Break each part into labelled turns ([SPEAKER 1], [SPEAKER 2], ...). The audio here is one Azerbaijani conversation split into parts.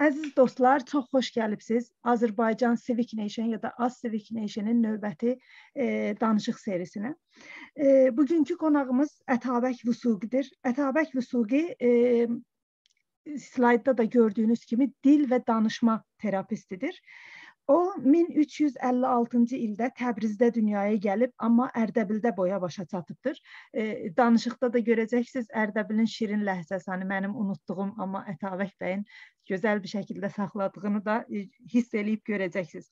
[SPEAKER 1] Əziz dostlar, çox xoş gəlibsiz. Azərbaycan Civic Nation ya da Az Civic Nation-in növbəti e, danışıq serisinə. E, bugünkü qonağımız Ətabək Vüsuqidir. Ətabək Vüsuqi e, slaydda da gördüyünüz kimi dil və danışma terapistidir. O 1356-cı ildə Təbrizdə dünyaya gəlib, amma Ərdəbildə boya başa çatıbdır. E, danışıqda da görəcəksiniz Ərdəbilin şirin ləhcəsi, hani mənim unutduğum amma Ətabək bəyin gözəl bir şəkildə saxladığını da e, hiss eləyib görəcəksiniz.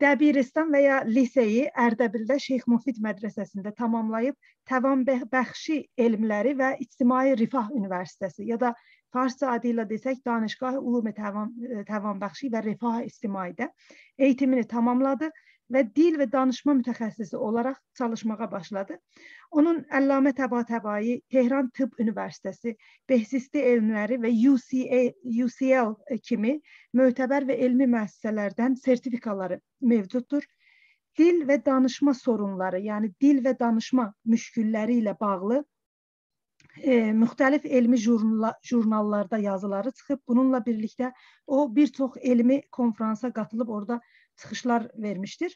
[SPEAKER 1] Dəbiristan və ya liseyi Ərdəbildə Şeyx Mufid mədrəsəsində tamamlayıb Təvan bəxşi elmləri və İctimai Rifah Universiteti ya da Farsça adı ilə desək Danışgah Ulumi Təvan, Təvanbəxşi və Rifah İctimaidə eğitimini tamamladı və dil və danışma mütəxəssisi olaraq çalışmağa başladı. Onun Əllamə Təbatəbai, Tehran Tibb Universiteti, Behzisti elmləri və UCA, UCL kimi mötəbər və elmi müəssisələrdən sertifikaları mövcuddur. Dil və danışma sorunları, yəni dil və danışma müşkülləri ilə bağlı e, müxtəlif elmi jurnal, jurnallarda yazıları çıxıb. Bununla birlikdə o bir çox elmi konfransa qatılıb orada çıxışlar vermişdir.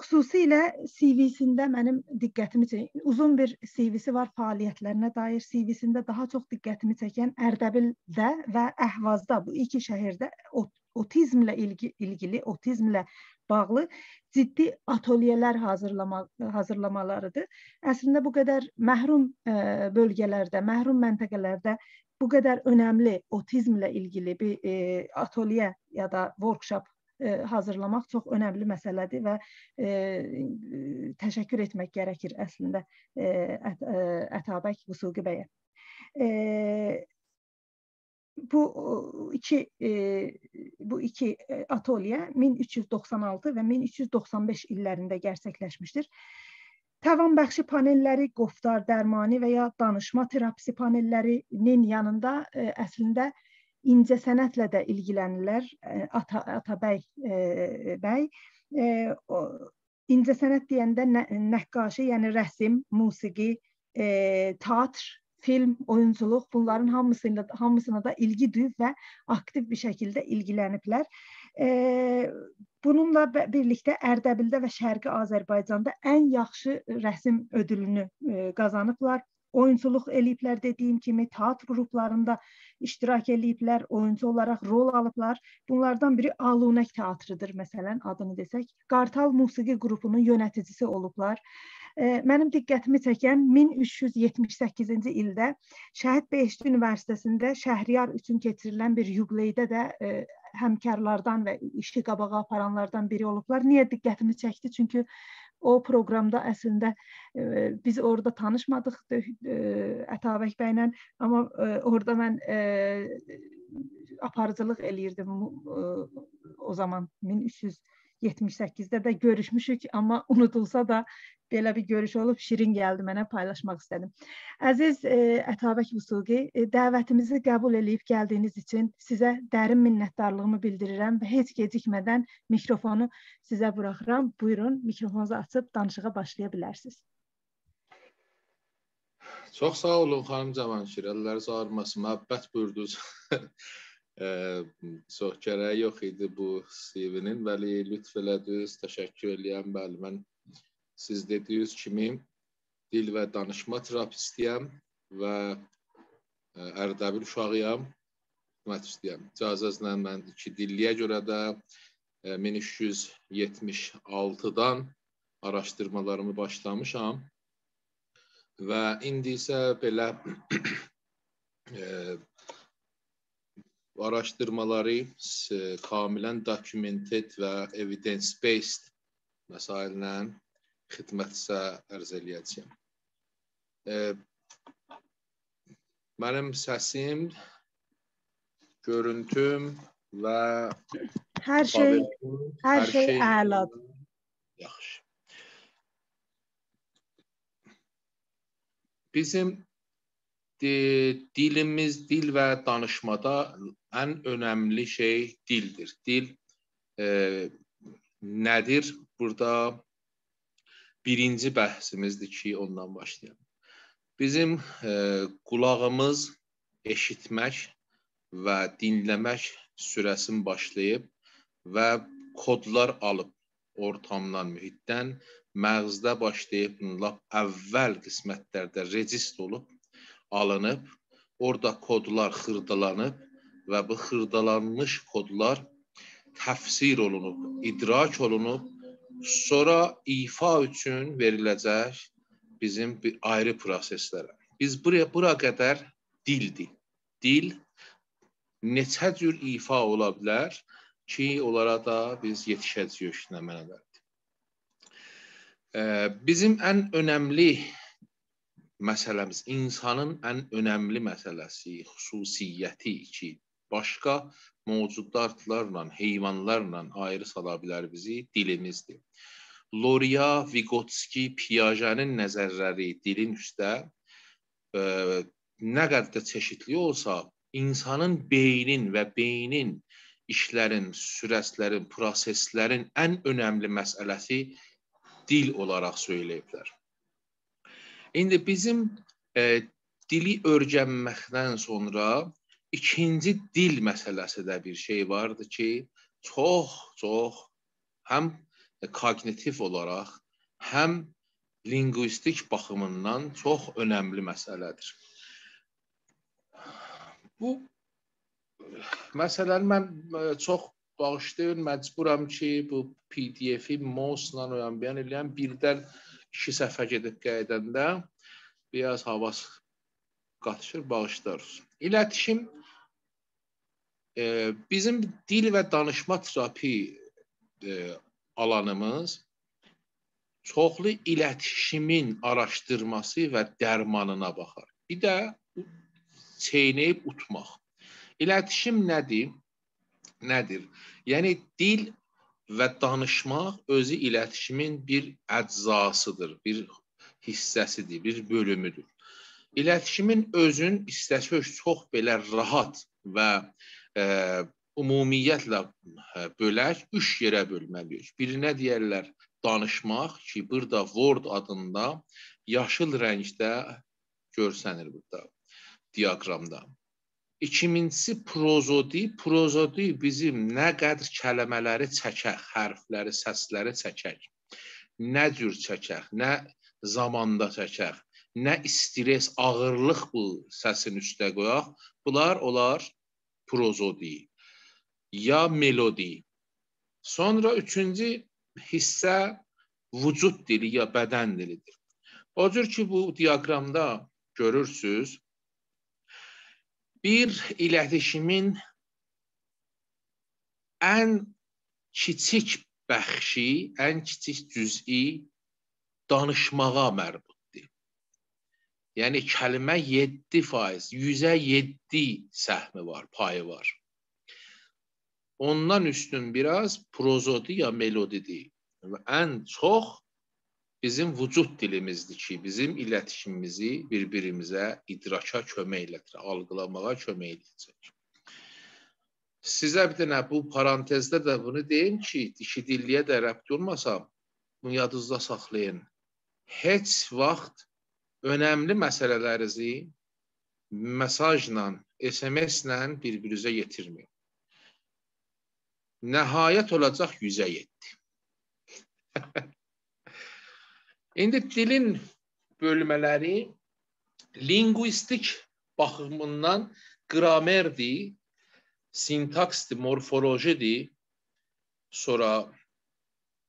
[SPEAKER 1] Xüsusilə CV-sində mənim diqqətimi çəkən uzun bir CV-si var fəaliyyətlərinə dair. CV-sində daha çox diqqətimi çəkən Ərdəbildə və Əhvazda bu iki şəhərdə otizmlə ilgi, ilgili, otizmlə bağlı ciddi atölyələr hazırlama hazırlamalarıdır. Əslində bu qədər məhrum ə, e, bölgələrdə, məhrum məntəqələrdə bu qədər önəmli otizmlə ilgili bir e, atölyə ya da workshop hazırlamaq çox önəmli məsələdir və ə, təşəkkür etmək gərəkir əslində ə, ət, ə, Ətabək Vüsuqi bəyə. E, bu iki e, bu iki e, atölye 1396 və 1395 illərində gerçəkləşmişdir. Təvan bəxşi panelləri, qoftar dərmanı və ya danışma terapisi panellərinin yanında ə, e, əslində incə sənətlə də ilgilənirlər. Ata Atabəy ə, bəy ə, o, incə sənət deyəndə nə, nəqqaşi, yəni rəsm, musiqi, ə, teatr film, oyunçuluq bunların hamısıyla hamısına da ilgi duyub və aktiv bir şəkildə ilgiləniblər. E, bununla birlikdə Ərdəbildə və Şərqi Azərbaycanda ən yaxşı rəsm ödülünü e, qazanıblar. Oyunçuluq eləyiblər dediyim kimi, teatr qruplarında iştirak eləyiblər, oyunçu olaraq rol alıblar. Bunlardan biri Alunək teatrıdır məsələn, adını desək. Qartal musiqi qrupunun yöneticisi olublar. Mənim diqqətimi çəkən 1378-ci ildə Şəhid Behişti Universitetində Şəhriyar üçün keçirilən bir yubileydə də ə, həmkarlardan və işi qabağa aparanlardan biri olublar. Niyə diqqətimi çəkdi? Çünki o proqramda əslində ə, biz orada tanışmadıq ə, Ətabək bəylə, amma ə, orada mən ə, aparıcılıq eləyirdim ə, o zaman 1378-də də görüşmüşük, amma unudulsa da belə bir görüş olub, şirin gəldi mənə paylaşmaq istədim. Əziz e, Ətabək Vüsuqi, e, dəvətimizi qəbul eləyib gəldiyiniz üçün sizə dərin minnətdarlığımı bildirirəm və heç gecikmədən mikrofonu sizə buraxıram. Buyurun, mikrofonunuzu açıb danışığa başlaya bilərsiniz.
[SPEAKER 2] Çox sağ olun xanım Cavanşir. Əlləriniz ağrımasın. Məhəbbət buyurdunuz. çox gərəyi yox idi bu CV-nin, bəli lütf elədiniz. Təşəkkür edirəm. Bəli, mən siz dediyiniz kimi dil və danışma terapistiyəm və Ərdəbil uşağıyam, xidmət istəyəm. İcazənizlə mən iki dilliyə görə də 1376-dan e, araşdırmalarımı başlamışam və indi isə belə e, araşdırmaları kamilən documented və evidence-based məsailə xidmətsə ərz eləyəcəyəm. E, mənim səsim, görüntüm və
[SPEAKER 1] hər şey hər, hər şey, şey əladır.
[SPEAKER 2] Yaxşı. Bizim dilimiz, dil və danışmada ən önəmli şey dildir. Dil e, nədir? Burada birinci bəhsimizdir ki, ondan başlayalım. Bizim e, qulağımız eşitmək və dinləmək sürəsin başlayıb və kodlar alıb ortamdan, mühitdən məğzdə başlayıb lap əvvəl qismətlərdə regist olub, alınıb, orada kodlar xırdalanıb və bu xırdalanmış kodlar təfsir olunub, idrak olunub, sonra ifa üçün veriləcək bizim bir ayrı proseslərə. Biz buraya bura qədər dildir. Dil neçə cür ifa ola bilər ki, onlara da biz yetişəcəyik işləmənə bərdir. Bizim ən önəmli məsələmiz, insanın ən önəmli məsələsi, xüsusiyyəti ki, başqa mövcudlarla, heyvanlarla ayrı sala bilər bizi dilimizdir. Loria, Vygotsky, Piaget'in nəzərləri dilin üstə ə, nə qədər də çeşidli olsa, insanın beynin və beynin işlərin, sürətlərin, proseslərin ən önəmli məsələsi dil olaraq söyləyiblər. İndi bizim e, dili öyrənməkdən sonra ikinci dil məsələsi də bir şey vardı ki, çox, çox həm kognitiv olaraq, həm linguistik baxımından çox önəmli məsələdir. Bu məsələni mən çox bağışlayın, məcburam ki, bu PDF-i mouse-la öyrənməyən eləyəm. Birdən iki səhifə gedib qayıdanda biraz havas qatışır, bağışlarız. İletişim e, bizim dil və danışma terapi e, alanımız çoxlu iletişimin araşdırması və dərmanına baxar. Bir də çeynəyib utmaq. İletişim nədir? Nədir? Yəni dil və danışmaq özü iletişimin bir əczasıdır, bir hissəsidir, bir bölümüdür. İletişimin özün istəsək çox belə rahat və e, ümumiyyətlə bölək, üç yerə bölməliyik. Birinə deyərlər danışmaq ki, burada Word adında yaşıl rəngdə görsənir burada diaqramda. İkincisi prozodi. Prozodi bizim nə qədər kəlmələri çəkək, hərfləri, səsləri çəkək. Nə cür çəkək, nə zamanda çəkək, nə stres, ağırlıq bu səsin üstə qoyaq. Bunlar olar prozodi ya melodi. Sonra üçüncü hissə vücud dili ya bədən dilidir. O cür ki bu diaqramda görürsüz, bir iletişimin ən kiçik bəxşi, ən kiçik cüz'i danışmağa mərbutdur. Yəni kəlmə 7%, 100-ə 7 səhmi var, payı var. Ondan üstün biraz prozodi ya melodidir. Ən çox bizim vücud dilimizdir ki, bizim iletişimimizi bir-birimizə idraka kömək elətdir, algılamağa kömək eləyəcək. Sizə bir dənə bu parantezdə də bunu deyim ki, dişi dilliyə də rəbt olmasam, bunu yadınızda saxlayın. Heç vaxt önəmli məsələlərinizi mesajla, SMS-lə bir-birinizə yetirməyin. Nəhayət olacaq 107. İndi dilin bölmələri linguistik baxımından qramerdir, sintaksdir, morfolojidir, sonra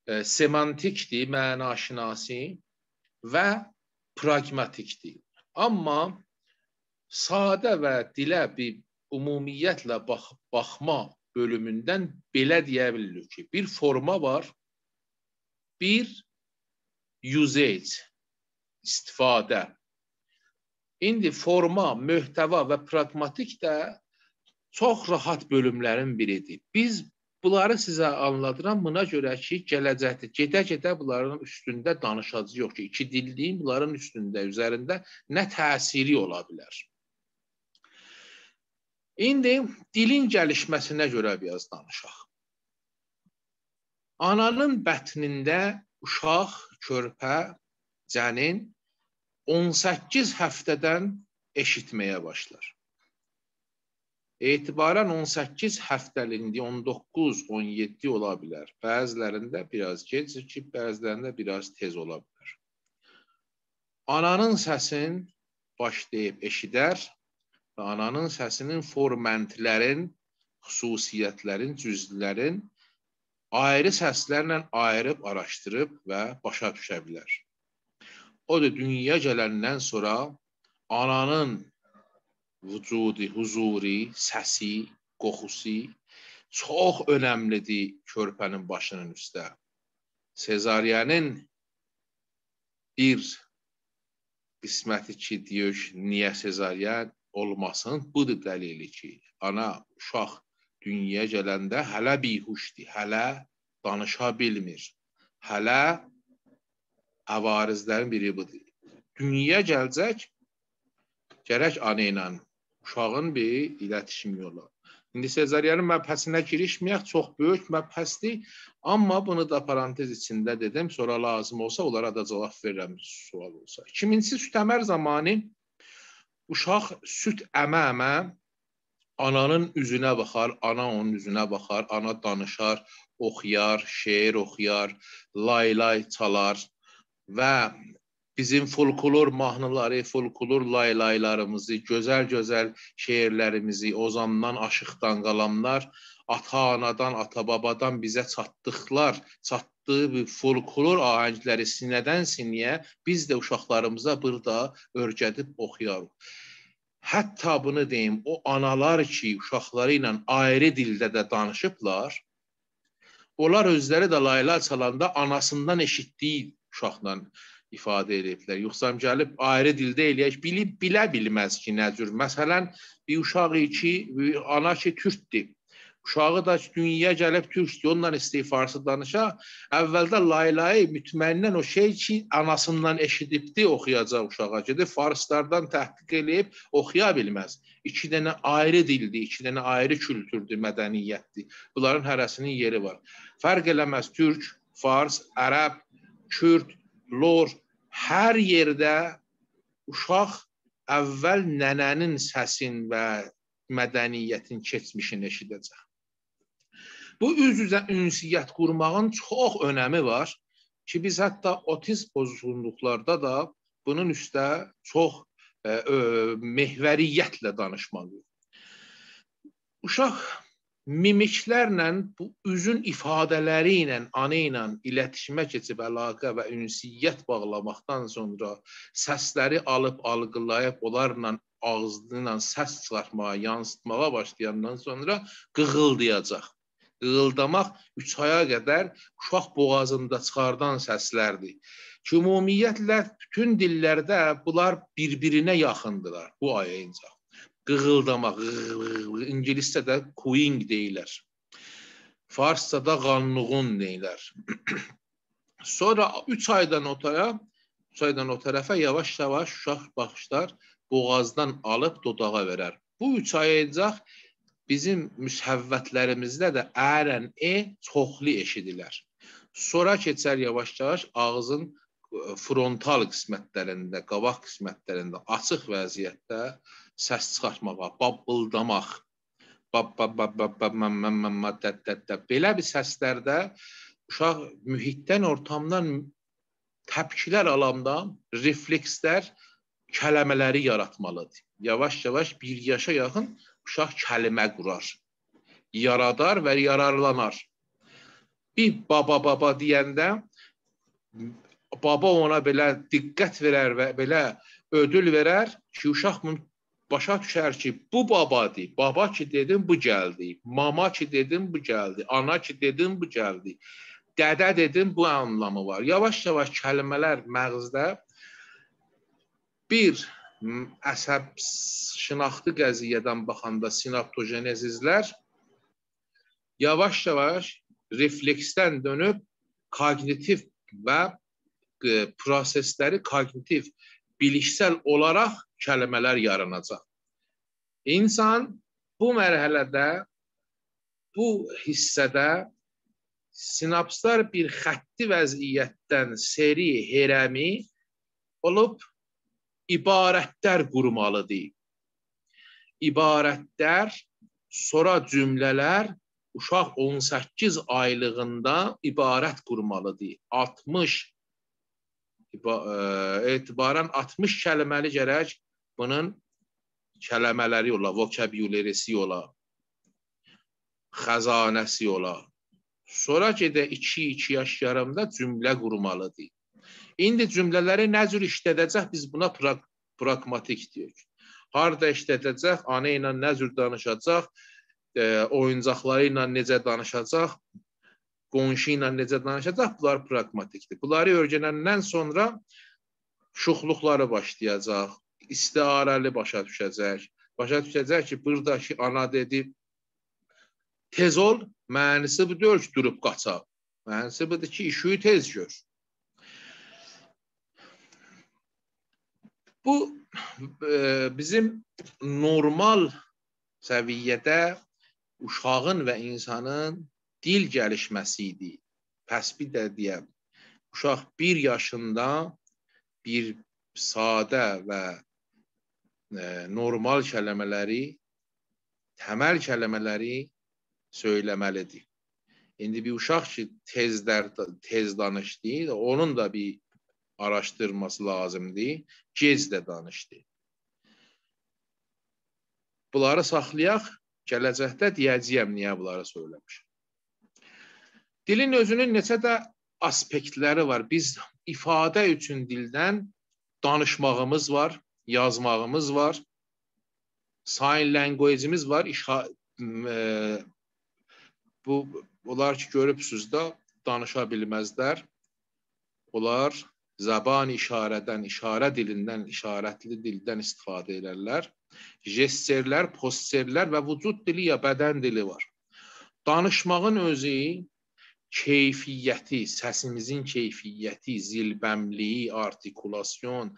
[SPEAKER 2] e, semantikdir, mənaşinasi və pragmatikdir. Amma sadə və dilə bir ümumiyyətlə bax baxma bölümündən belə deyə bilirik ki, bir forma var, bir usage, istifadə. İndi forma, möhtəva və pragmatik də çox rahat bölümlərin biridir. Biz bunları sizə anladıram buna görə ki, gələcəkdə gedə-gedə bunların üstündə danışacağıq ki, iki dilliyin bunların üstündə, üzərində nə təsiri ola bilər. İndi dilin gəlişməsinə görə biraz danışaq. Ananın bətnində uşaq, körpə, cənin 18 həftədən eşitməyə başlar. etibarən 18 həftəliyində 19, 17 ola bilər. Bəzilərində biraz gec, ki, bəzilərində biraz tez ola bilər. Ananın səsin başlayıb eşidər və ananın səsinin formentlərin, xüsusiyyətlərin, cüzlərin ayrı səslərlə ayırıb araşdırıb və başa düşə bilər. O da dünyaya gələndən sonra ananın vücudi, huzuri, səsi, qoxusu çox önəmlidir körpənin başının üstə. Sezaryenin bir qisməti ki, deyir, niyə sezaryen olmasın, budur dəlili ki, ana uşaq dünyaya gələndə hələ bihuşdur, hələ danışa bilmir. Hələ əvarizlərin biri budur. Dünyaya gələcək, gərək ana ilə uşağın bir iletişimi olar. İndi sezaryenin məbhəsinə girişməyək, çox böyük məbhəsdir. Amma bunu da parantez içində dedim, sonra lazım olsa onlara da cavab verirəm sual olsa. İkincisi süt əmər zamanı uşaq süt əmə-əmə ananın üzünə baxar, ana onun üzünə baxar, ana danışar, oxuyar, şeir oxuyar, lay-lay çalar və bizim folklor mahnıları, folklor laylaylarımızı, gözəl-gözəl şeirlərimizi, ozandan, aşıqdan qalamlar, ata-anadan, ata-babadan bizə çatdıqlar, çatdığı bir folklor ahəngləri sinədən siniyə biz də uşaqlarımıza burada örgədib oxuyarıq. Hətta bunu deyim, o analar ki, uşaqları ilə ayrı dildə də danışıblar, onlar özləri də layla çalanda anasından eşitdiyi uşaqla ifadə ediblər. Yoxsa gəlib ayrı dildə eləyək, bilib bilə bilməz ki, nə cür. Məsələn, bir uşaq ki, ana ki türkdür. Uşağı da dünyaya gəlib türkdür, onunla istəyir farsı danışa. Əvvəldə laylayı mütməindən o şey ki, anasından eşidibdi, oxuyacaq uşağa. Gedib farslardan təhqiq eləyib oxuya bilməz. İki dənə ayrı dildir, iki dənə ayrı kültürdür, mədəniyyətdir. Bunların hərəsinin yeri var. Fərq eləməz türk, fars, ərəb, kürd, lor, hər yerdə uşaq əvvəl nənənin səsin və mədəniyyətin keçmişini eşidəcək. Bu üz-üzə ünsiyyət qurmağın çox önəmi var ki, biz hətta otizm pozğunluqlarda da bunun üstə çox ə, ə, mehvəriyyətlə danışmalıyıq. Uşaq mimiklərlə, bu üzün ifadələri ilə, ana ilə iletişimə keçib əlaqə və ünsiyyət bağlamaqdan sonra səsləri alıb algılayıb onlarla ağzıyla səs çıxartmağa, yansıtmağa başlayandan sonra qığıldayacaq. Qığıldamaq 3 aya qədər uşaq boğazında çıxardan səslərdir. Ki, ümumiyyətlə bütün dillərdə bunlar bir-birinə yaxındılar bu ayıncaq qığıldamaq, ingiliscə də cooing deyirlər. Farscada qanluğun deyirlər. Sonra 3 aydan o tərəf, 3 aydan o tərəfə yavaş-yavaş uşaq baxışlar boğazdan alıb dodağa verər. Bu 3 ayıncaq bizim müsəvvətlərimizdə də ərən e çoxlu eşidilər. Sonra keçər yavaş-yavaş ağzın frontal qismətlərində, qabaq qismətlərində açıq vəziyyətdə səs çıxartmağa, babbıldamaq, bab bab bab bab bab mam mam mam tət tət tət belə bir səslərdə uşaq mühitdən, ortamdan təpkilər alanda reflekslər kəlmələri yaratmalıdır. Yavaş-yavaş bir yaşa yaxın uşaq kəlmə qurar. Yaradar və yararlanar. Bir baba baba deyəndə baba ona belə diqqət verər və belə ödül verər ki, uşaq başa düşər ki, bu babadır. Baba ki dedim bu gəldi. Mama ki dedim bu gəldi. Ana ki dedim bu gəldi. Dədə dedim bu anlamı var. Yavaş-yavaş kəlmələr məğzdə bir əsəb şınaxtı qəziyyədən baxanda sinaptogenezizlər yavaş-yavaş refleksdən dönüb kognitiv və e, prosesləri kognitiv bilişsel olaraq kəlmələr yaranacaq. İnsan bu mərhələdə, bu hissədə sinapslar bir xətti vəziyyətdən seri, herəmi olub ibarətlər qurmalıdır. İbarətlər sonra cümlələr uşaq 18 aylığında ibarət qurmalıdır. 60 etibarən 60 kəlməli gərək bunun kələmələri ola, vokabulerisi ola, xəzanəsi ola. Sonra gedə 2-2 yaş yarımda cümlə qurmalıdır. İndi cümlələri nə cür işlədəcək? Biz buna pra pragmatik deyirik. Harda işlədəcək? Ana ilə nə cür danışacaq? E, oyuncaqları ilə necə danışacaq? Qonşu ilə necə danışacaq? Bunlar pragmatikdir. Bunları öyrənəndən sonra şuxluqları başlayacaq. İstiarəli başa düşəcək. Başa düşəcək ki, buradakı ana dedi tez ol, mənisi bu deyil ki, durub qaça. Mənisi budur ki, işi tez gör. Bu e, bizim normal səviyyədə uşağın və insanın dil gəlişməsi idi. Pəs bir də deyəm, uşaq 1 yaşında bir sadə və e, normal kəlmələri, təməl kəlmələri söyləməlidir. İndi bir uşaq ki tezlər tez danışdı, onun da bir araşdırması lazımdır. Gec də danışdı. Bunları saxlayaq, gələcəkdə deyəcəyəm niyə bunları söyləmişəm. Dilin özünün neçə də aspektləri var. Biz ifadə üçün dildən danışmağımız var, yazmağımız var, sign language'imiz var, işa, e, Bu onlar ki görübsüz də danışa bilməzlər. Onlar zaban işarədən, işarə dilindən, işarətli dildən istifadə edirlər. Jestlərlər, posterlər və vücud dili ya bədən dili var. Danışmağın özü keyfiyyəti, səsimizin keyfiyyəti, zilbəmliyi, artikulasyon,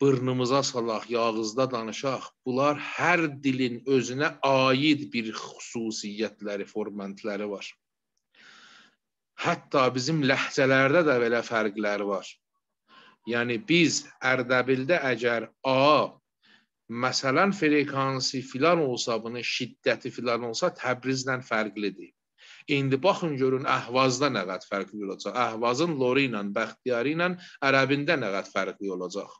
[SPEAKER 2] bırnımıza salaq, yağızda danışaq. Bunlar hər dilin özünə aid bir xüsusiyyətləri, formentləri var. Hətta bizim ləhcələrdə də belə fərqlər var. Yəni biz Ərdəbildə əgər A məsələn frekansı filan olsa, bunun şiddəti filan olsa, Təbrizlə fərqlidir. İndi baxın görün Əhvazda nə qədər fərqli olacaq. Əhvazın loru ilə, Bəxtiyarı ilə ərəbində nə qədər fərqli olacaq.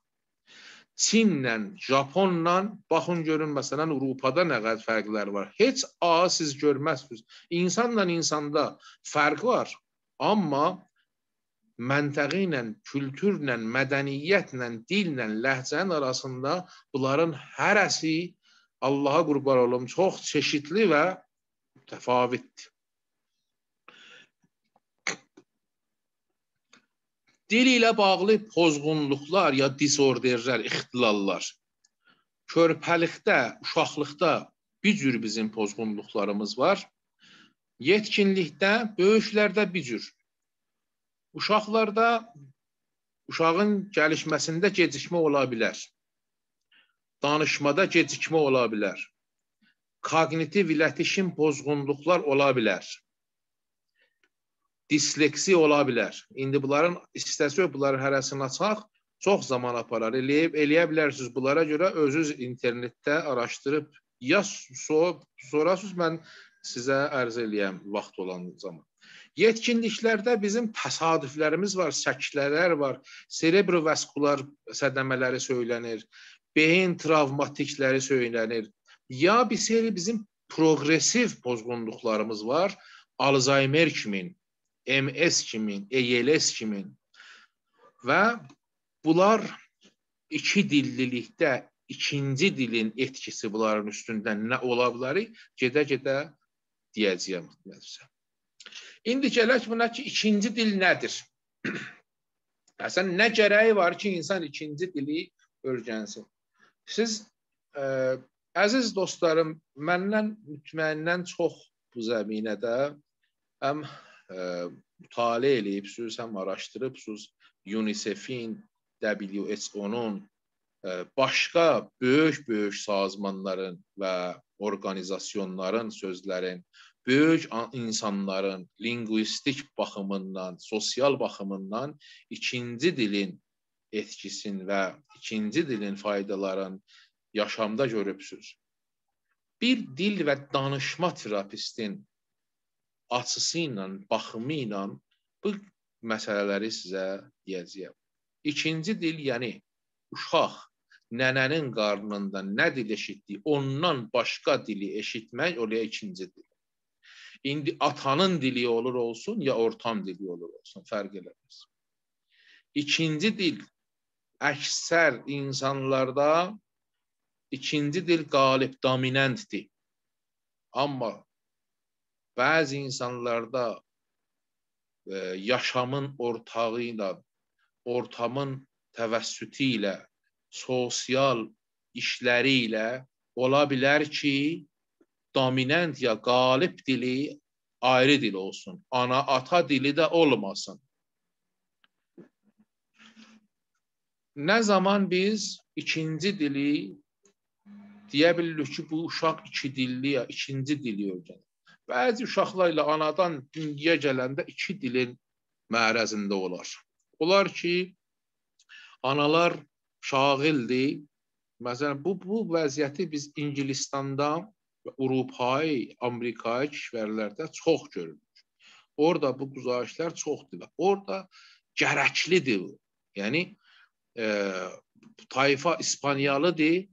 [SPEAKER 2] Çinlə, Japonla baxın görün məsələn Avropada nə qədər fərqlər var. Heç a siz görməzsiniz. İnsanla insanda fərq var, amma məntəqə ilə, kültürlə, mədəniyyətlə, dillə, ləhcənin arasında bunların hərəsi Allaha qurban olum çox çeşidli və mütəfavitdir. Dil ilə bağlı pozğunluqlar ya disorderlər, ixtilallar. Körpəlikdə, uşaqlıqda bir cür bizim pozğunluqlarımız var. Yetkinlikdə, böyüklərdə bir cür. Uşaqlarda uşağın gəlişməsində gecikmə ola bilər. Danışmada gecikmə ola bilər. Kognitiv iletişim pozğunluqlar ola bilər disleksi ola bilər. İndi bunların istəsə bunların hərəsini açaq, çox zaman aparar. Eləyib, eləyə bilərsiniz. Bunlara görə özünüz internetdə araşdırıb ya so sorasınız mən sizə ərz eləyəm vaxt olan zaman. Yetkinliklərdə bizim təsadüflərimiz var, səklər var, serebrovaskular sədəmələri söylənir, beyin travmatikləri söylənir. Ya bir seri bizim progresiv pozğunluqlarımız var, Alzheimer kimi, MS kimi, ELS kimi və bunlar iki dillilikdə ikinci dilin etkisi bunların üstündə nə ola bilər? Gedə-gedə deyəcəyəm mövzuya. İndi gələk buna ki, ikinci dil nədir? Əsən nə gərəyi var ki, insan ikinci dili öyrənsin? Siz ə, e, əziz dostlarım, məndən mütməindən çox bu zəminədə həm mütaliə eləyibsiniz, həm araşdırıbsınız UNICEF-in, WHO-nun başqa böyük-böyük sazmanların və orqanizasiyaların sözlərin, böyük insanların linguistik baxımından, sosial baxımından ikinci dilin etkisin və ikinci dilin faydaların yaşamda görübsüz. bir dil və danışma terapistin açısı ilə, baxımı ilə bu məsələləri sizə deyəcəyəm. İkinci dil, yəni uşaq nənənin qarnında nə dil eşitdi, ondan başqa dili eşitmək oluyor ikinci dil. İndi atanın dili olur olsun ya ortam dili olur olsun, fərq eləməz. İkinci dil əksər insanlarda ikinci dil qalib, dominantdir. Amma bəzi insanlarda e, yaşamın ortağı ilə, ortamın təvəssütü ilə, sosial işləri ilə ola bilər ki, dominant ya qalib dili ayrı dil olsun. Ana ata dili də olmasın. Nə zaman biz ikinci dili deyə bilirik ki, bu uşaq iki dilli ya ikinci dili öyrənir. Bəzi uşaqlar ilə anadan dünyaya gələndə iki dilin mərəzində olar. Olar ki, analar şağildir. Məsələn, bu bu vəziyyəti biz İngilistanda və Avropai, Amerikai kişvərlərdə çox görürük. Orada bu güzarışlar çoxdur. Orada gərəklidir. Yəni e, tayfa İspanyalıdır,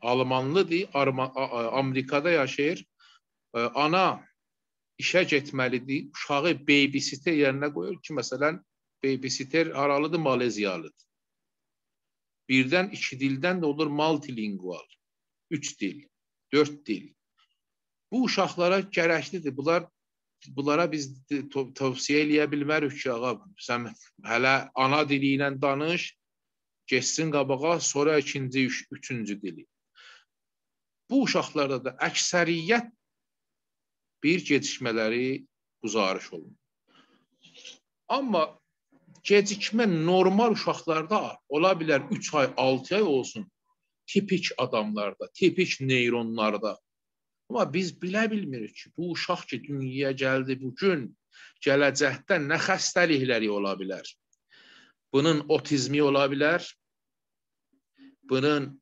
[SPEAKER 2] Almanlıdır, Arma, Amerikada yaşayır. E, ana işə getməlidir, uşağı babysitter yerinə qoyur ki, məsələn, babysitter haralıdır, Maleziyalıdır. Birdən iki dildən də olur multilingual. Üç dil, dört dil. Bu uşaqlara gərəklidir. Bunlar bunlara biz tövsiyə eləyə bilmərik ki, ağa, sən hələ ana dili ilə danış, geçsin qabağa, sonra ikinci, üç, üçüncü dili. Bu uşaqlarda da əksəriyyət bir gecikmələri quzarış olunur. Amma gecikmə normal uşaqlarda ola bilər 3 ay, 6 ay olsun. Tipik adamlarda, tipik neyronlarda. Amma biz bilə bilmirik ki, bu uşaq ki, dünyaya gəldi bu gün, gələcəkdə nə xəstəlikləri ola bilər? Bunun otizmi ola bilər. Bunun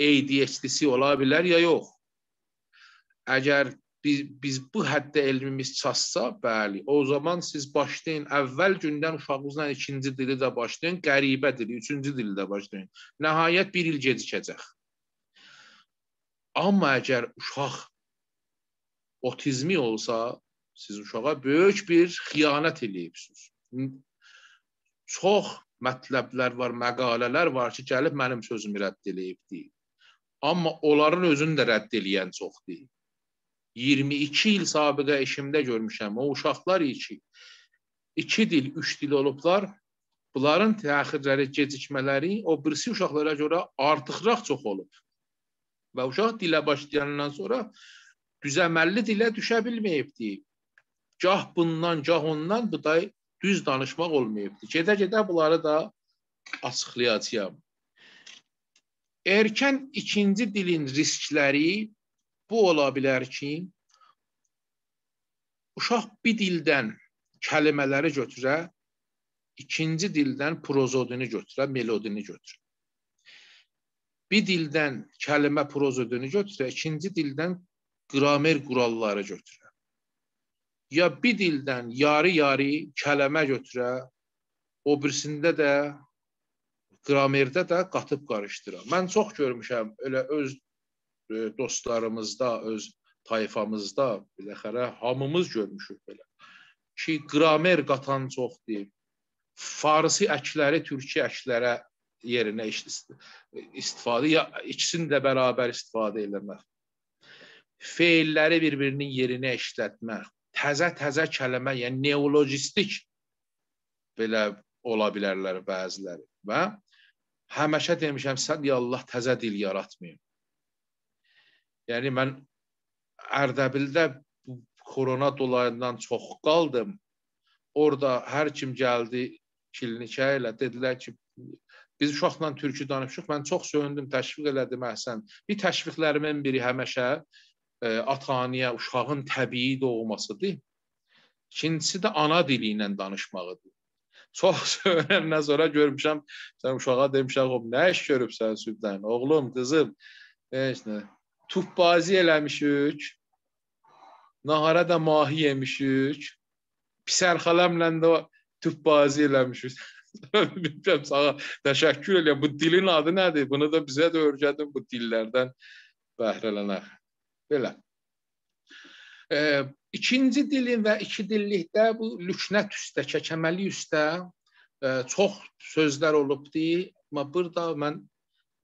[SPEAKER 2] ADHD-si ola bilər ya yox. Əgər biz, biz bu həddə elmimiz çatsa, bəli, o zaman siz başlayın, əvvəl gündən uşağınızla ikinci dili də başlayın, qəribə dili, üçüncü dili də başlayın. Nəhayət bir il gecikəcək. Amma əgər uşaq otizmi olsa, siz uşağa böyük bir xiyanət eləyibsiniz. Çox mətləblər var, məqalələr var ki, gəlib mənim sözümü rədd eləyib deyil. Amma onların özünü də rədd eləyən çoxdur. 22 il sabiqə işimdə görmüşəm. O uşaqlar ki, 2 dil, 3 dil olublar. Bunların təxirləri, gecikmələri o birisi uşaqlara görə artıqraq çox olub. Və uşaq dilə başlayandan sonra düzəməlli dilə düşə bilməyibdi. Gah bundan, gah ondan bu da düz danışmaq olmayıbdı. Gedə-gedə bunları da açıqlayacağam. Erkən ikinci dilin riskləri bu ola bilər ki, uşaq bir dildən kəlmələri götürə, ikinci dildən prozodini götürə, melodini götürə. Bir dildən kəlmə prozodini götürə, ikinci dildən qramer quralları götürə ya bir dildən yarı-yarı kələmə götürə, o birisində də qramerdə də qatıb qarışdıra. Mən çox görmüşəm elə öz e, dostlarımızda, öz tayfamızda, biləxərə hamımız görmüşük belə. Ki qramer qatan çoxdur. Farsi əkləri türki əklərə yerinə istifadə ya ikisini də bərabər istifadə eləmək. Feilləri bir-birinin yerinə işlətmək təzə-təzə kəlmə, yəni neologistik belə ola bilərlər bəziləri. Və həmişə demişəm, sən ya Allah təzə dil yaratmayın. Yəni mən Ərdəbildə korona dolayından çox qaldım. Orada hər kim gəldi klinikə ilə dedilər ki, biz uşaqla türkü danışıq. Mən çox söyündüm, təşviq elədim əhsən. Bir təşviqlərimin biri həmişə e, ata-anaya uşağın təbii doğmasıdır. İkincisi də ana dili ilə danışmağıdır. Çox söyləndən sonra görmüşəm, sən uşağa demişəm, oğlum, nə iş görübsən sübdən? Oğlum, qızım, heç nə. Tupbazi eləmişik. Nahara da mahi yemişik. Pisər xalamla da tupbazi eləmişik. Bilmirəm sana təşəkkür edirəm. Bu dilin adı nədir? Bunu da bizə də öyrədin bu dillərdən bəhrələnək. Belə. E, ikinci dilin və iki dillikdə bu lüknət üstə, kəkəməli üstə e, çox sözlər olubdu. Amma burada mən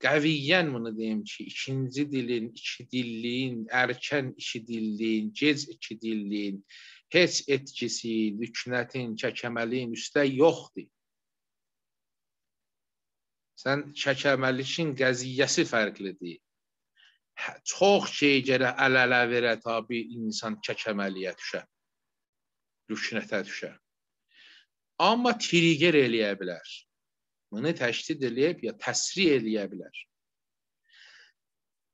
[SPEAKER 2] qəviyyən bunu deyim ki, ikinci dilin, iki dilliyin, erkən iki dilliyin, gec iki dilliyin heç etkisi lüknətin, kəkəməliyin üstə yoxdur. Sən kəkəməlikin qəziyyəsi fərqlidir. Çox şey gərək əl-ələ verə tabi insan kəkəməliyə düşə. Lüknətə düşə. Amma trigger eləyə bilər. Bunu təşdid eləyib ya təsrih eləyə bilər.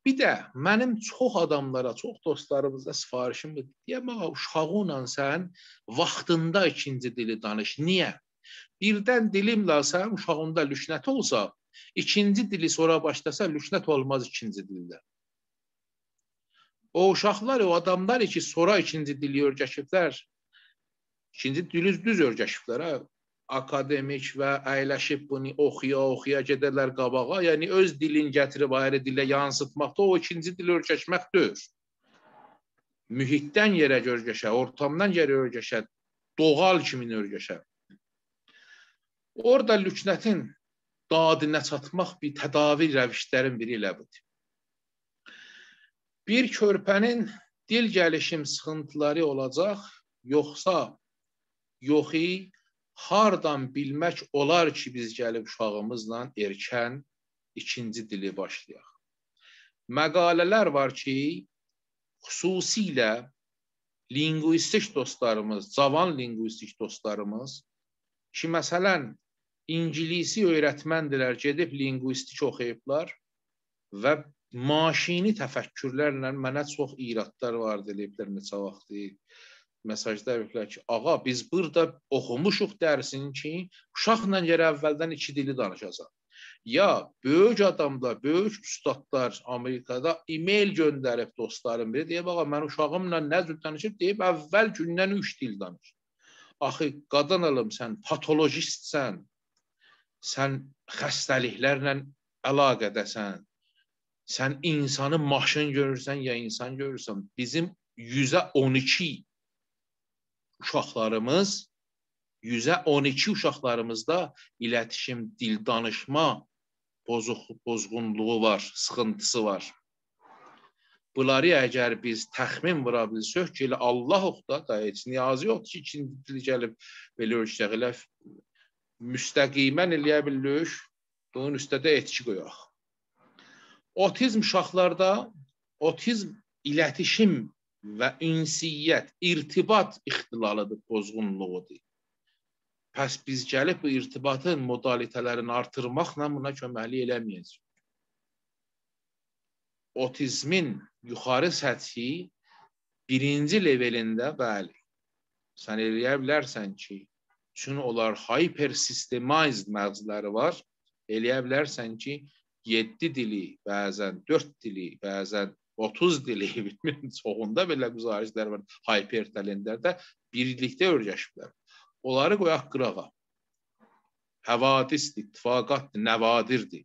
[SPEAKER 2] Bir də mənim çox adamlara, çox dostlarımıza sifarişim. Deyəm, ağa, uşağınla sən vaxtında ikinci dili danış. Niyə? Birdən dilimlə sən uşağında lüşnət olsa, ikinci dili sonra başlasa lüşnət olmaz ikinci dildə. O uşaqlar, o adamlar ki, sonra ikinci dili öyrəşiblər, ikinci dili düz öyrəşiblər, hə? akademik və əyləşib bunu oxuya-oxuya gedərlər qabağa. Yəni öz dilin gətirib ayrı dilə yansıtmaqda o ikinci dil öyrəşmək deyil. Mühitdən yerə öyrəşə, ortamdan yerə öyrəşə, doğal kimi öyrəşə. Orada lüknətin dadinə çatmaq bir tədavi rəvişlərin biri ilə budur. Bir körpənin dil gəlişim sıxıntıları olacaq, yoxsa yoxi hardan bilmək olar ki, biz gəlib uşağımızla erkən ikinci dili başlayaq. Məqalələr var ki, xüsusilə linguistik dostlarımız, cavan linguistik dostlarımız ki, məsələn, İngilisi öyrətməndirlər, gedib linguistik oxuyublar və maşini təfəkkürlərlə mənə çox iradlar var deyiblər neçə vaxtdır mesajda veriblər ki, ağa biz burada oxumuşuq dərsini ki, uşaqla yerə əvvəldən iki dili danışacaq. Ya böyük adamlar, böyük ustadlar Amerikada e-mail göndərib dostlarım biri deyib, ağa mən uşağımla nə cür danışıb deyib, əvvəl gündən üç dil danış. Axı qadan alım sən patologistsən, sən xəstəliklərlə əlaqədəsən, sən insanı maşın görürsən ya insan görürsən. Bizim 100-ə 12 uşaqlarımız 100-ə 12 uşaqlarımızda iletişim, dil danışma bozuq, pozğunluğu var, sıxıntısı var. Bunları əgər biz təxmin vura bilsək ki, elə Allah oxda da heç niyazı yoxdur ki, ikinci dil gəlib belə ölçək, elə müstəqimən eləyə bilirik, bunun üstə də etki qoyaq. Otizm uşaqlarda otizm iletişim və ünsiyyət, irtibat ixtilalıdır, pozğunluğudur. Pəs biz gəlib bu irtibatın modalitələrini artırmaqla buna köməklik eləməyəcəyik. Otizmin yuxarı səthi birinci levelində bəli, sən eləyə bilərsən ki, çünki onlar hypersystemized məğzləri var, eləyə bilərsən ki, 7 dili, bəzən 4 dili, bəzən 30 dili bilmirəm çoxunda belə güzarişlər var hypertalentlərdə birlikdə öyrəşiblər. Onları qoyaq qırağa. Həvadisdir, ittifaqatdır, nəvadirdir.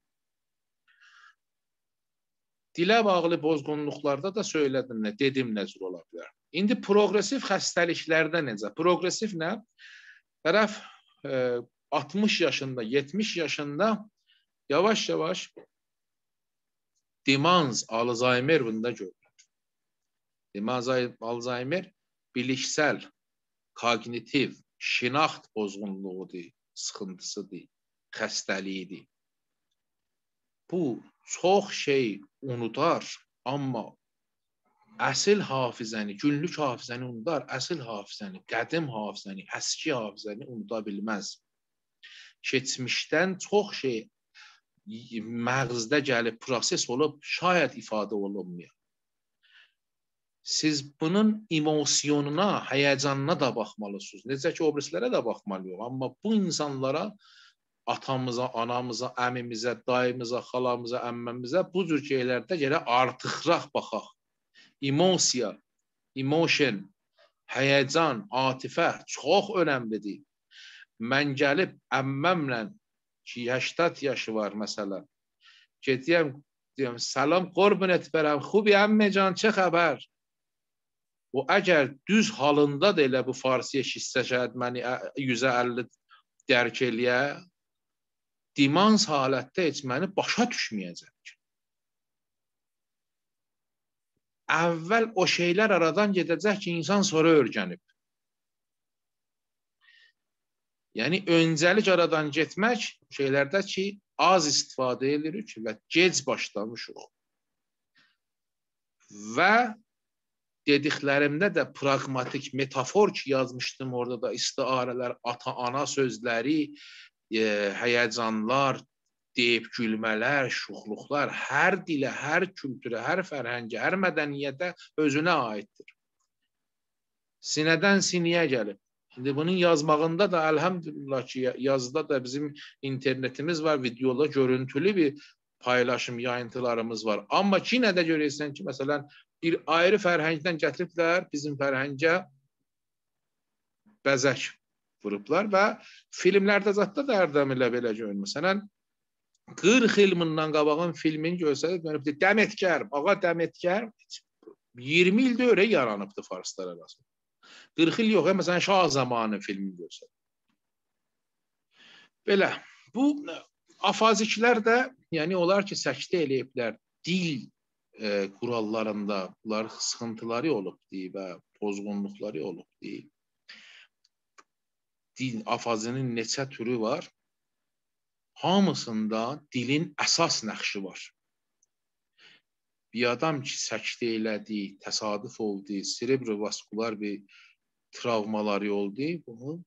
[SPEAKER 2] Dilə bağlı pozğunluqlarda da söylədim nə, dedim nə cür ola bilər. İndi progressiv xəstəliklərdə necə? Progressiv nə? Tərəf e, 60 yaşında, 70 yaşında yavaş-yavaş demans, Alzheimer bunda görülür. Demans, Alzheimer bilişsel, kognitiv, şinaxt pozğunluğudur, sıxıntısıdır, xəstəliyidir. Bu çox şey unudar, amma əsl hafizəni, günlük hafizəni unudar, əsl hafizəni, qədim hafizəni, həski hafizəni unuda bilməz. Keçmişdən çox şey məğzdə gəlib proses olub şayət ifadə olunmuyor. Siz bunun emosionuna, həyəcanına da baxmalısınız. Necə ki, obrislərə də baxmalıyıq. Amma bu insanlara atamıza, anamıza, əmimizə, dayımıza, xalamıza, əmməmizə bu cür şeylərdə gərək artıqraq baxaq. Emosiya, emotion, həyəcan, atifə çox önəmlidir. Mən gəlib əmməmlə ki 80 yaşı var məsələn. Gediyəm deyəm salam qurbanət verəm. Xubi əmmə can, çə xəbər? O əgər düz halında da elə bu farsiyə şissə şəhid məni 150 dərk eləyə, dimans halətdə heç məni başa düşməyəcək. Əvvəl o şeylər aradan gedəcək ki, insan sonra öyrənib. Yəni öncəlik aradan getmək şeylərdə ki, az istifadə edirik və gec başlamışıq. Və dediklərimdə də pragmatik metafor ki yazmışdım orada da istiarələr, ata-ana sözləri, e, həyəcanlar, deyib gülmələr, şuxluqlar hər dilə, hər kültürə, hər fərhəngə, hər mədəniyyətə özünə aiddir. Sinədən siniyə gəlib. Şimdi bunun yazmağında da elhamdülillah ki yazıda da bizim internetimiz var, videoda görüntülü bir paylaşım, yayıntılarımız var. Amma ki nə də görürsən ki, məsələn, bir ayrı fərhəngdən gətiriblər bizim fərhəngə bəzək vurublar və filmlərdə zətdə də ərdəm ilə belə görünür. Məsələn, 40 il bundan qabağın filmin görsədik, görübdür, Dəmətkər, ağa Dəmətkər 20 ildə öyrə yaranıbdı farslar arasında. 40 il yox, məsələn, Şah zamanı filmi görsədik. Belə, bu afaziklər də, yəni onlar ki, səkdə eləyiblər, dil e, kurallarında bunlar sıxıntıları olub deyib və pozğunluqları olub deyib. Dil afazinin neçə türü var? Hamısında dilin əsas nəqşi var. Bir adam ki, səkdə elədi, təsadüf oldu, cerebrovaskular bir travmaları oldu, bunu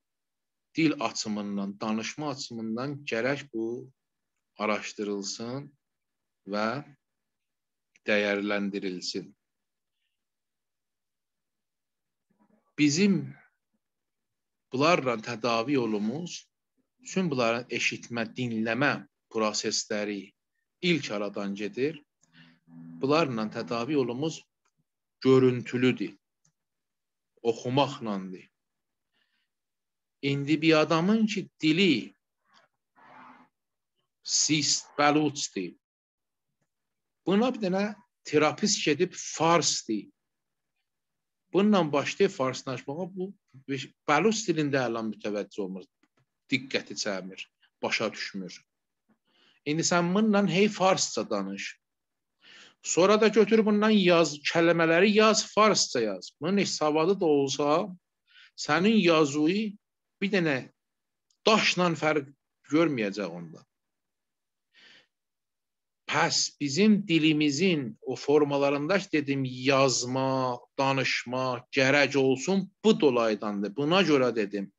[SPEAKER 2] dil açımından, danışma açımından gərək bu araşdırılsın və dəyərləndirilsin. Bizim bunlarla tədavi yolumuz bütün bunların eşitmə, dinləmə prosesləri ilk aradan gedir. Bunlarla tədavi yolumuz görüntülüdür. Oxumaqlandır. İndi bir adamın ki dili sist, bəluçdur. Buna bir dənə terapist gedib farsdır. Bununla başlayıb farslaşmağa bu bəlus dilində əlan mütəvəccüh olmur. Diqqəti çəkmir, başa düşmür. İndi sən bununla hey farsça danış. Sonra da götür bundan yaz, kəlmələri yaz, farsça yaz. Bunun heç savadı da olsa, sənin yazıyı bir dənə daşla fərq görməyəcək onda. Pəs bizim dilimizin o formalarında dedim yazma, danışma gərək olsun bu dolaydandır. Buna görə dedim.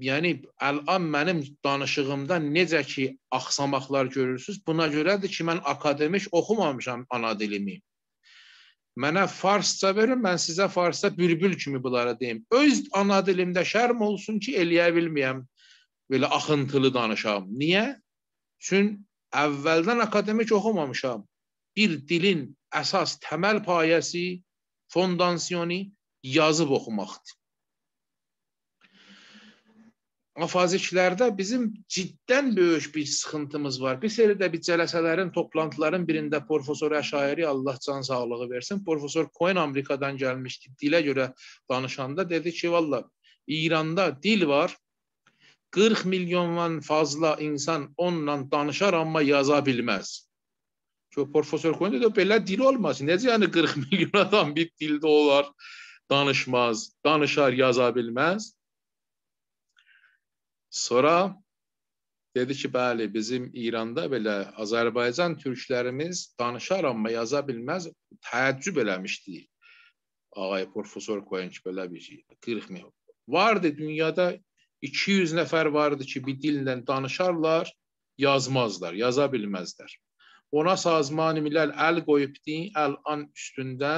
[SPEAKER 2] Yəni əlan mənim danışığımda necə ki axsamaqlar görürsüz, buna görədir ki, mən akademik oxumamışam ana dilimi. Mənə farsça verin, mən sizə farsça bülbül kimi bunlara deyim. Öz ana dilimdə şərm olsun ki, eləyə bilməyəm belə axıntılı danışam. Niyə? Çünki əvvəldən akademik oxumamışam. Bir dilin əsas təməl payəsi, fondansiyonu yazıb oxumaqdır. Afaziklərdə bizim ciddən böyük bir sıxıntımız var. Bir seridə bir cələsələrin, toplantıların birində professor Əşairi Allah can sağlığı versin, professor Cohen Amerikadan gəlmişdi. Dilə görə danışanda dedi ki, valla İranda dil var, 40 milyondan fazla insan onunla danışar amma yaza bilməz. Çünki professor Cohen dedi belə dil olmaz. Necə yəni 40 milyon adam bir dildə olar, danışmaz, danışar, yaza bilməz? Sonra dedi ki, bəli, bizim İranda belə Azərbaycan türklərimiz danışar amma yaza bilməz. Təəccüb eləmişdi. Ağay professor ki, belə bir şey. 40 milyon. Vardı dünyada 200 nəfər vardı ki, bir dillə danışarlar, yazmazlar, yaza bilməzlər. Ona Sazman-ı Milləl əl qoyubdi, əl-an üstündə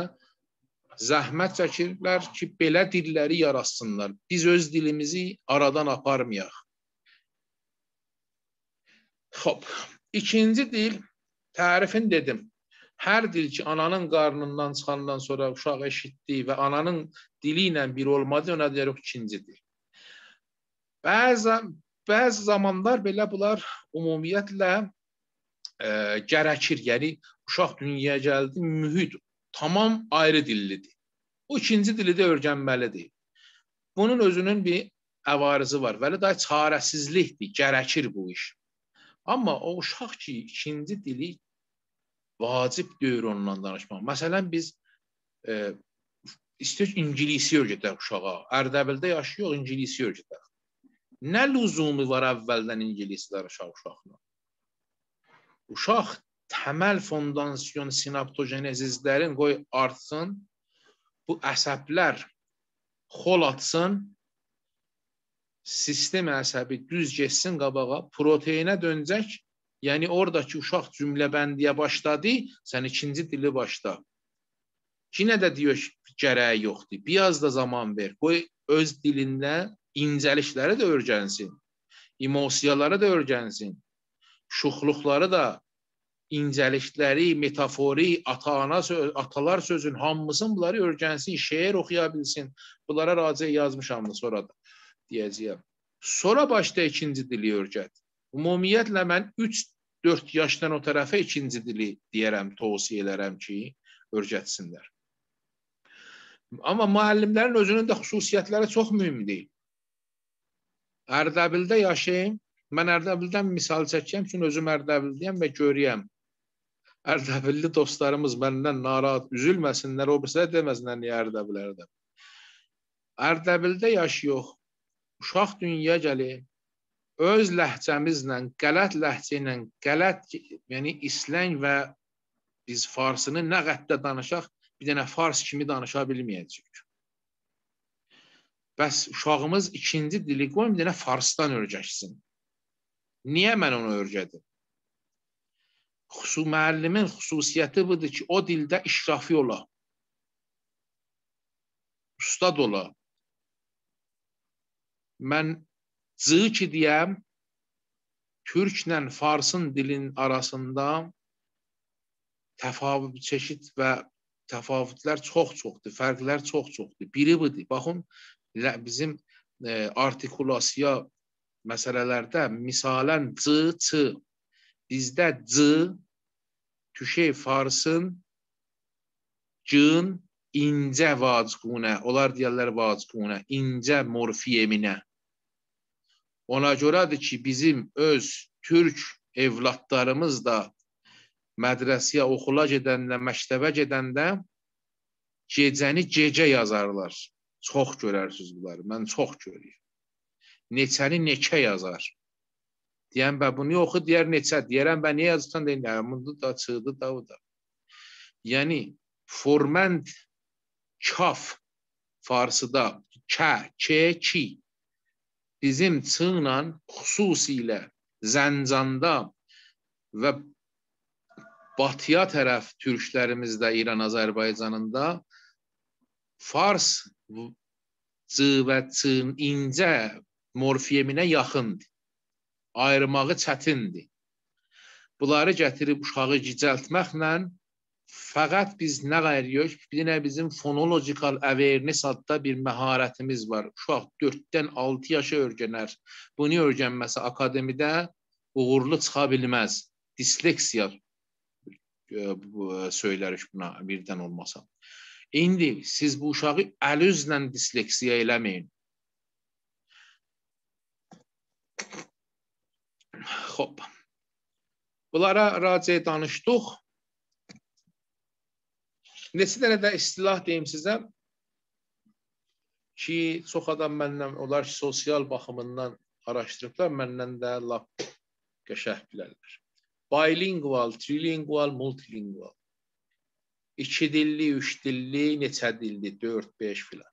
[SPEAKER 2] zəhmət çəkirlər ki, belə dilləri yaratsınlar. Biz öz dilimizi aradan aparmayaq. Hop. İkinci dil tərifini dedim. Hər dil ki ananın qarnından çıxandan sonra uşaq eşitdi və ananın dili ilə bir olmadı, ona deyirik ikinci dil. Bəzi bəzi zamanlar belə bunlar ümumiyyətlə e, gərəkir. Yəni uşaq dünyaya gəldi, mühit tamam ayrı dillidir. Bu ikinci dili də öyrənməlidir. Bunun özünün bir əvarızı var. Vəli day çarəsizlikdir, gərəkir bu iş. Amma o uşaq ki, ikinci dili vacib deyir onunla danışmaq. Məsələn, biz e, istəyir ingilisi öyrədək uşağa. Ərdəbildə yaşayıq, ingilisi öyrədək. Nə lüzumu var əvvəldən ingilis danışaq uşaqla? Uşaq təməl fondansiyon sinaptogenezizlərin qoy artsın, bu əsəblər xol atsın, sistem əsəbi düz getsin qabağa, proteinə dönəcək. Yəni oradakı uşaq cümlebəndiyə başladı, sən ikinci dili başla. Yenə də deyir gərəyi yoxdur. Biraz da zaman ver. Qoy öz dilində incəlikləri də öyrənsin. Emosiyaları da öyrənsin. Şuxluqları da incəlikləri, metafori, ata-ana söz, atalar sözün hamısını bunları öyrənsin, şeir oxuya bilsin. Bunlara razı yazmışam da sonra da deyəcəyəm. Sonra başda ikinci dili öyrət. Ümumiyyətlə mən 3-4 yaşdan o tərəfə ikinci dili deyərəm, tövsiyə edərəm ki, öyrətsinlər. Amma müəllimlərin özünün də xüsusiyyətləri çox mühüm deyil. Ərdəbildə yaşayım. Mən Ərdəbildən misal çəkəm, çünki özüm Ərdəbildiyəm və görəyəm. Ərdəbilli dostlarımız məndən narahat üzülməsinlər, o birsə deməsinlər niyə Ərdəbilərdə. Ərdəbildə yaşayıq. Uşaq dünyaya gəlir. Öz ləhcəmizlə, qələt ləhcə ilə, qələt, yəni İsləng və biz farsını nə qəddə danışaq, bir dənə fars kimi danışa bilməyəcəyik. Bəs uşağımız ikinci dili qoyun bir dənə farsdan öyrəşsin. Niyə mən onu öyrədim? xüsus müəllimin xüsusiyyəti budur ki, o dildə işrafi ola. Ustad ola. Mən cı ki deyəm, türklə farsın dilin arasında təfavüt çeşid və təfavütlər çox-çoxdur, fərqlər çox-çoxdur. Biri budur. Baxın, bizim e, artikulasiya məsələlərdə misalən c, ç bizdə c Tüşey Farsın cın incə vacqunə, onlar deyirlər vacqunə, incə morfiyeminə. Ona görədir ki, bizim öz türk evlatlarımız da mədrəsəyə oxula gedəndə, məktəbə gedəndə gecəni gecə yazarlar. Çox görərsiniz bunları. Mən çox görürəm. Neçəni neçə yazar. Deyən bə bunu oxu, deyər neçə, deyərəm bə niyə yazırsan, deyən, hə, bunu da çıxdı da o da. Yəni, formənd kaf farsıda kə, kə, ki bizim çığla xüsusilə Zəncanda və batıya tərəf türklərimizdə İran, Azərbaycanında fars cı və çın incə morfiyeminə yaxındır ayırmağı çətindir. Bunları gətirib uşağı gicəltməklə fəqət biz nə qəririk? Bir dənə bizim fonological awareness adda bir məharətimiz var. Uşaq 4-dən 6 yaşa öyrənər. Bunu öyrənməsə akademidə uğurlu çıxa bilməz. Disleksiya söylərik buna birdən olmasa. İndi siz bu uşağı əl üzlə disleksiya eləməyin. Xo'p. Bunlara raciə danışdıq. Neçə dənə də istilah deyim sizə ki, çox adam məndən, onlar sosial baxımından araşdırıblar, məndən də lap qəşəh bilərlər. Bilingual, trilingual, multilingual. İki dilli, üç dilli, neçə dilli, dörd, beş filan.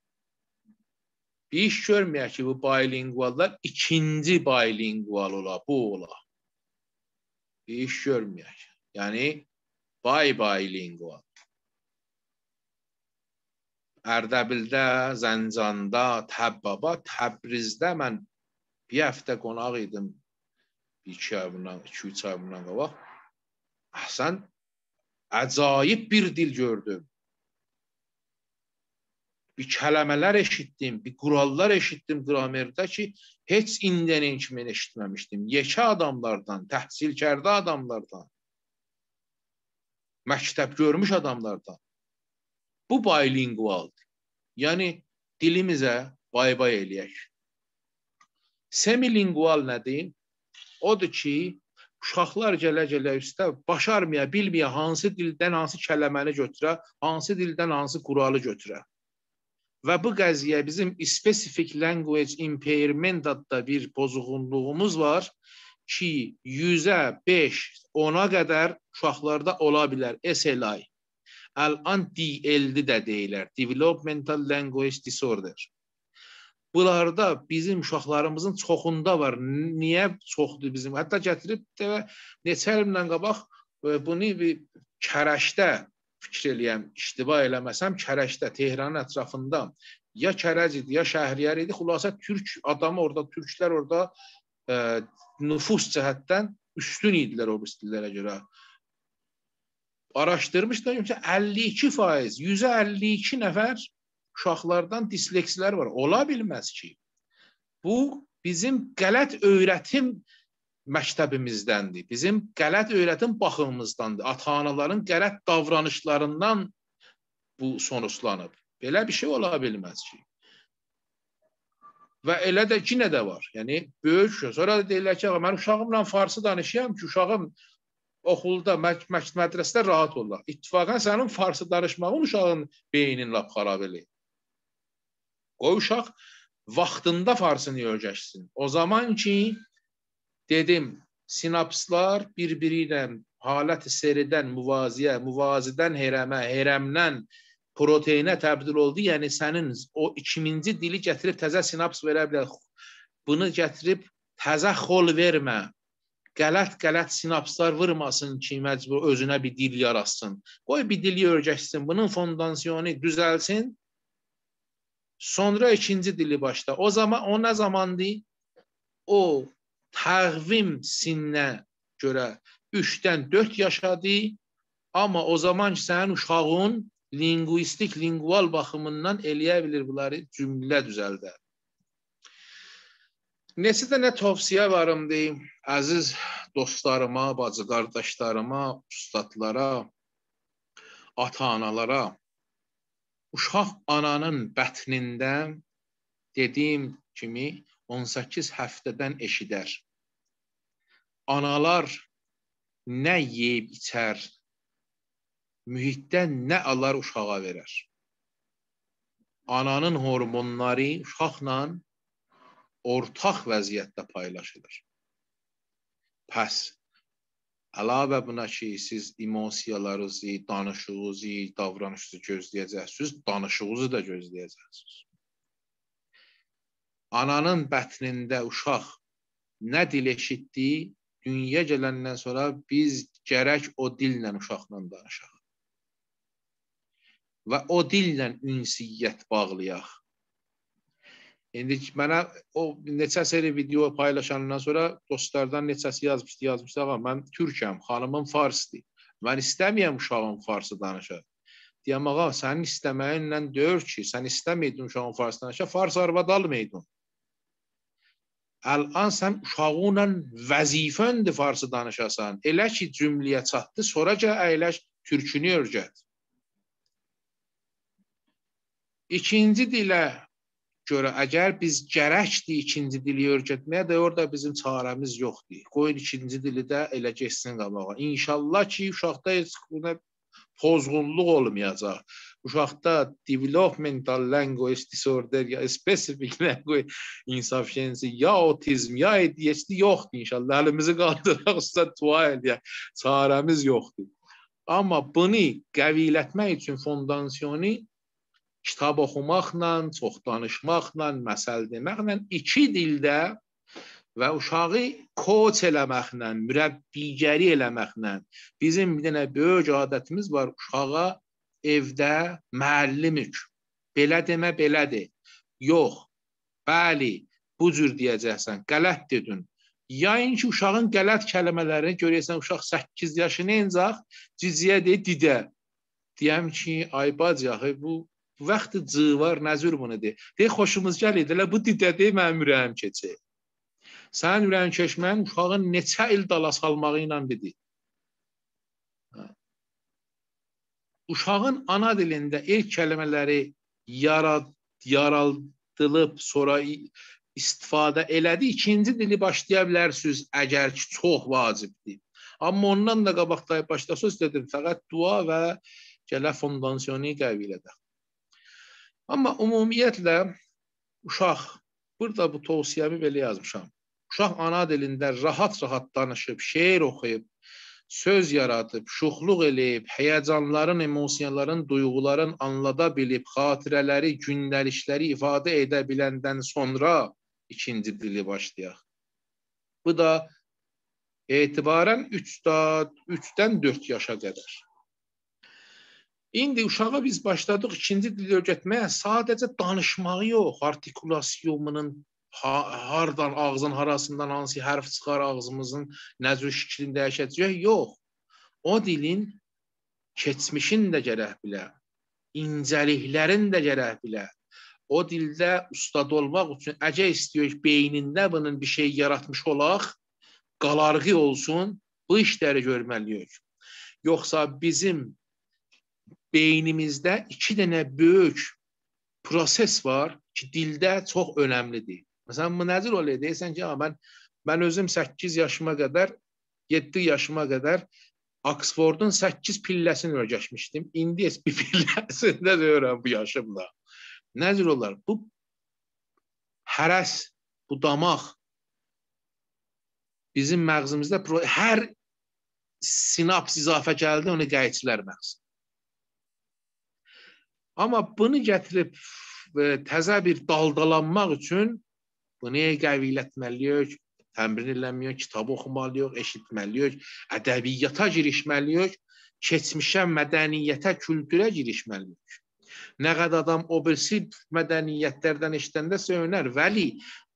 [SPEAKER 2] Bir iş görməyək ki, bu bilinguallar ikinci bilingual ola, bu ola. Bir iş görməyək. Yəni, bay bilingual. Ərdəbildə, Zəncanda, Təbbaba, Təbrizdə mən bir həftə qonaq idim. 2 ay bundan, 2-3 ay bundan qabaq. Sən əcaib bir dil gördüm. Bir kələmələr eşitdim, bir qurallar eşitdim qramerdə ki, heç indiyən kimi eşitməmişdim. Yekə adamlardan, təhsilkərdə adamlardan, məktəb görmüş adamlardan. Bu bilingualdır. Yəni dilimizə bay-bay eləyək. Semilingual nədir? Odur ki, uşaqlar gələ-gələ üstə başarmaya, bilməyə hansı dildən hansı kəlməni götürə, hansı dildən hansı quralı götürə. Və bu qəziyyə bizim specific language impairment adda bir pozğunluğumuz var ki, 100-ə 5, 10-a qədər uşaqlarda ola bilər SLI. Əlan DLD də deyirlər, Developmental Language Disorder. Bunlarda bizim uşaqlarımızın çoxunda var. Niyə çoxdur bizim? Hətta gətirib də neçə ildən qabaq e, bunu bir Kərəşdə fikir eləyəm, iştiba eləməsəm Kərəşdə, Tehranın ətrafında ya Kərəc idi, ya Şəhriyar idi. Xülasə türk adamı orada, türklər orada ə, e, nüfus cəhətdən üstün idilər o dillərə görə. Araşdırmışlar ki 52%, 152 nəfər uşaqlardan disleksilər var. Ola bilməz ki. Bu bizim qələt öyrətim məktəbimizdəndir. Bizim qələt öyrətim baxımımızdandır. Ata-anaların qələt davranışlarından bu sonuçlanıb. Belə bir şey ola bilməz ki. Və elə də ki, nə də var. Yəni böyük şey. Sonra da deyirlər ki, mən uşağımla farsı danışıram ki, uşağım oxulda, məd mədrəsədə rahat olurlar. İttifaqən sənin farsı danışmağın uşağın beynini lap xarab eləyir. O uşaq vaxtında farsını öyrəşsin. O zaman ki dedim sinapslar bir-biri ilə halət seridən müvaziyə, müvazidən herəmə, herəmdən proteinə təbdil oldu. Yəni sənin o ikinci dili gətirib təzə sinaps verə bilər. Bunu gətirib təzə xol vermə. Qələt-qələt sinapslar vurmasın ki, məcbur özünə bir dil yaratsın. Qoy bir dili öyrəşsin, bunun fondansiyonu düzəlsin. Sonra ikinci dili başla. O zaman o nə zamandır? O təqvim sinnə görə 3-dən 4 yaşadı. Amma o zaman sənin uşağın linguistik, lingual baxımından eləyə bilir bunları cümlə düzəldə. Neçə dənə tövsiyə varım deyim, əziz dostlarıma, bacı qardaşlarıma, ustadlara, ata-analara uşaq ananın bətnində dediyim kimi 18 həftədən eşidər. Analar nə yeyib içər, mühitdən nə alar uşağa verər. Ananın hormonları uşaqla ortaq vəziyyətdə paylaşılır. Pəs Əlavə buna ki, siz emosiyalarınızı, danışığınızı, davranışınızı gözləyəcəksiniz, danışığınızı da gözləyəcəksiniz. Ananın bətnində uşaq nə dil eşitdi, dünyaya gələndən sonra biz gərək o dillə uşaqla danışaq. Və o dillə ünsiyyət bağlayaq. İndi mənə o neçə seri video paylaşandan sonra dostlardan neçəsi yazmışdı, yazmışdı, ağa mən türkəm, xanımım farsdır. Mən istəməyəm uşağım farsı danışa. Deyəm, ağa, sənin istəməyinlə deyir ki, sən istəməydin uşağın farsı danışa, fars arvad almaydın. Əlan sən uşağınla vəzifəndir farsı danışasan. Elə ki, cümləyə çatdı, sonra gəl əyləş türkünü öyrət. İkinci dilə görə əgər biz gərəkdir ikinci dili öyrətməyə də orada bizim çarəmiz yoxdur. Qoyun ikinci dili də elə getsin qabağa. İnşallah ki, uşaqda heç buna pozğunluq olmayacaq. Uşaqda developmental language disorder ya specific language insufficiency ya otizm ya ADHD yoxdur inşallah. Əlimizi qaldıraq usta dua eləyək. Çarəmiz yoxdur. Amma bunu qəviylətmək üçün fondansiyonu kitab oxumaqla, çox danışmaqla, məsəl deməklə iki dildə və uşağı koç eləməklə, mürəbbigəri eləməklə bizim bir dənə böyük adətimiz var uşağa evdə müəllimik. Belə demə, belədir. Yox. Bəli, bu cür deyəcəksən. Qələt dedin. Yayın ki, uşağın qələt kəlmələrini görəsən, uşaq 8 yaşını encaq ciciyə deyir, didə. Deyəm ki, ay bacı, bu vaxt cıvar nəzür bunu de. De xoşumuz gəlir, elə bu didə de mənim ürəyim keçir. Sənin ürəyin keçmən uşağın neçə il dala salmağı ilə bidir. Uşağın ana dilində ilk kəlmələri yarad, yaraldılıb, sonra istifadə elədi. İkinci dili başlaya bilərsiniz əgər ki, çox vacibdir. Amma ondan da qabaqda başlasınız dedim, fəqət dua və gələ fondansiyonu qəbul edək. Amma ümumiyyətlə uşaq burada bu tövsiyəmi belə yazmışam. Uşaq ana dilində rahat-rahat danışıb, şeir oxuyub, söz yaradıb, şuxluq eləyib, həyəcanların, emosiyaların, duyğuların anlada bilib, xatirələri, gündəlikləri ifadə edə biləndən sonra ikinci dili başlayaq. Bu da etibarən 3-dən 3-dən 4 yaşa qədər. İndi uşağa biz başladıq ikinci dili öyrətməyə, sadəcə danışmağı yox, artikulasiyonunun ha, hardan ağzın harasından hansı hərf çıxar ağzımızın nəzr şəklini dəyişəcək, yox. O dilin keçmişin də gərək bilə, incəliklərin də gərək bilə, o dildə ustad olmaq üçün əcə istəyir beynində bunun bir şey yaratmış olaq, qalarğı olsun, bu işləri görməliyik. Yoxsa bizim beynimizdə iki dənə böyük proses var ki, dildə çox önəmlidir. Məsələn, bu nəzir oluyor, deyirsən ki, mən mən özüm 8 yaşıma qədər, 7 yaşıma qədər Oxfordun 8 pilləsini öyrəşmişdim. İndi bir pilləsində deyirəm bu yaşımda. Nəzir olar? Bu hərəs, bu damaq bizim məğzimizdə hər sinaps izafə gəldi, onu qayçilər məğz. Amma bunu gətirib e, təzə bir daldalanmaq üçün bunu qəviyyətməliyik, təmrin eləməliyik, kitab oxumalıyıq, eşitməliyik, ədəbiyyata girişməliyik, keçmişə, mədəniyyətə, kültürə girişməliyik. Nə qədər adam o birisi mədəniyyətlərdən eşidəndə söyünər. Vəli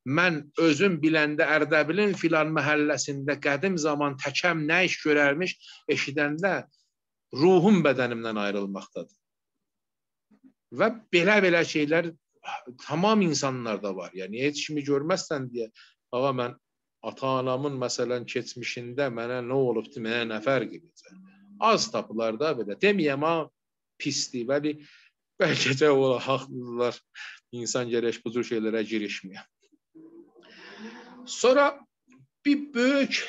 [SPEAKER 2] mən özüm biləndə Ərdəbilin filan məhəlləsində qədim zaman təkəm nə iş görərmiş eşidəndə ruhum bədənimdən ayrılmaqdadır. Və belə-belə şeylər tamam insanlarda var. Yəni heç kimi görməzsən deyə ağa mən ata-anamın məsələn keçmişində mənə nə olubdu, mənə nə fərq edəcək? Az tapılar da belə. Deməyəm ha pisdir. Bəli Bəlkə də ola haqlıdırlar. İnsan gərək bu cür şeylərə girişməyə. Sonra bir böyük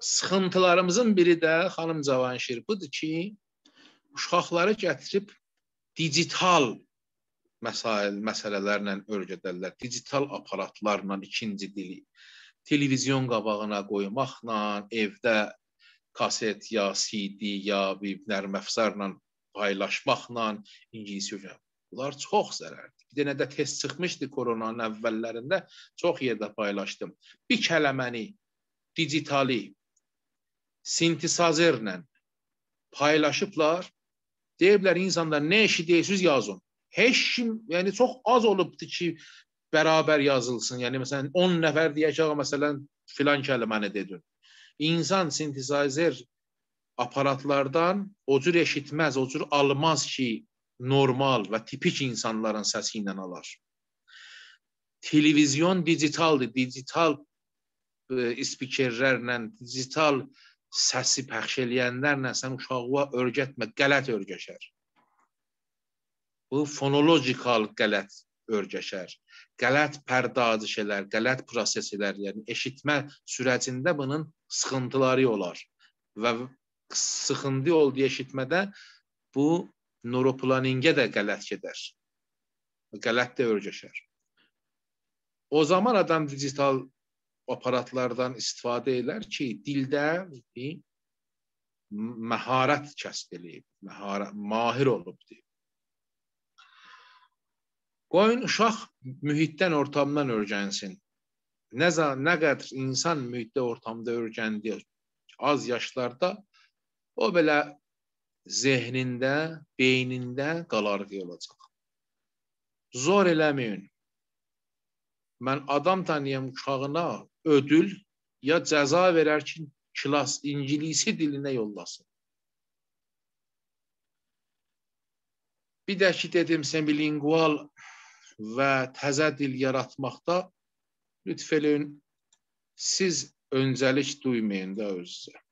[SPEAKER 2] sıxıntılarımızın biri də xanım Cavanşir budur ki, uşaqları gətirib digital məsail, məsələlərlə öyrədərlər. Digital aparatlarla ikinci dili televizyon qabağına qoymaqla, evdə kaset ya CD ya bir nərm əfsarla paylaşmaqla ingilis öyrənib. Bunlar çox zərərdir. Bir dənə də test çıxmışdı koronanın əvvəllərində, çox yerdə paylaşdım. Bir kəlməni digitali sintezazerlə paylaşıblar. Deyiblər insanlar nə eşidirsiniz yazın. Heç kim, yəni çox az olubdu ki, bərabər yazılsın. Yəni məsələn 10 nəfər deyək ki, məsələn filan kəlməni dedin. İnsan sintezazer aparatlardan o cür eşitməz, o cür almaz ki, normal və tipik insanların səsi ilə alar. Televizyon digitaldır, digital e, spikerlərlə, digital səsi pəxş eləyənlərlə sən uşağa öyrətmə, qələt öyrəşər. Bu fonologikal qələt öyrəşər. Qələt pərdazişələr, qələt proseslər, yəni eşitmə sürətində bunun sıxıntıları olar və sıxıntı oldu eşitmədə bu neuroplaningə də qələt gedər. Qələt də öyrəşər. O zaman adam digital aparatlardan istifadə elər ki, dildə məharət kəsb eləyib, məharət, mahir olubdur. Qoyun uşaq mühitdən, ortamdan öyrənsin. Nə, nə qədər insan mühitdə, ortamda öyrəndi az yaşlarda o belə zehnində, beynində qalarıq olacaq. Zor eləməyin. Mən adam tanıyam uşağına ödül ya cəza verər ki, kilas ingilisi dilinə yollasın. Bir də ki, dedim, semilingual və təzə dil yaratmaqda lütf eləyin, siz öncəlik duymayın da özünüzə.